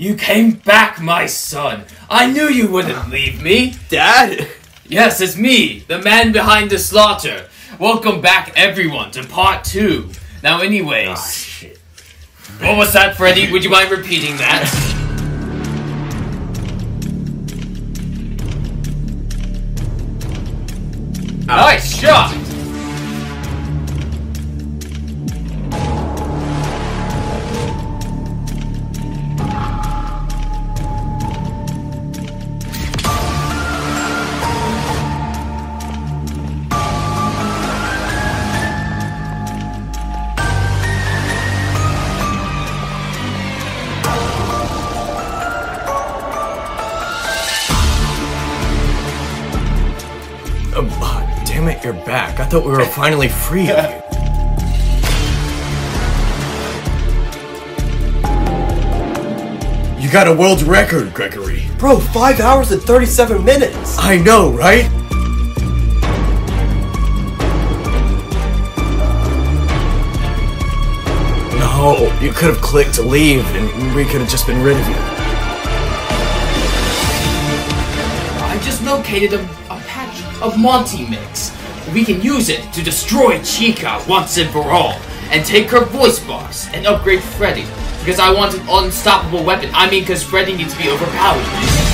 You came back, my son. I knew you wouldn't leave me. Dad? Yes, it's me, the man behind the slaughter. Welcome back, everyone, to part two. Now, anyways. Ah, shit. What was that, Freddy? Would you mind repeating that? Nice shot! Uh, ah, damn it, you're back. I thought we were finally free of you. You got a world record, Gregory. Bro, 5 hours and 37 minutes! I know, right? No, you could have clicked to leave and we could have just been rid of you. I just located a, a patch of Monty Mix. We can use it to destroy Chica once and for all, and take her voice box and upgrade Freddy. Because I want an unstoppable weapon. I mean, because Freddy needs to be overpowered.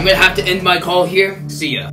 I'm gonna have to end my call here. See ya.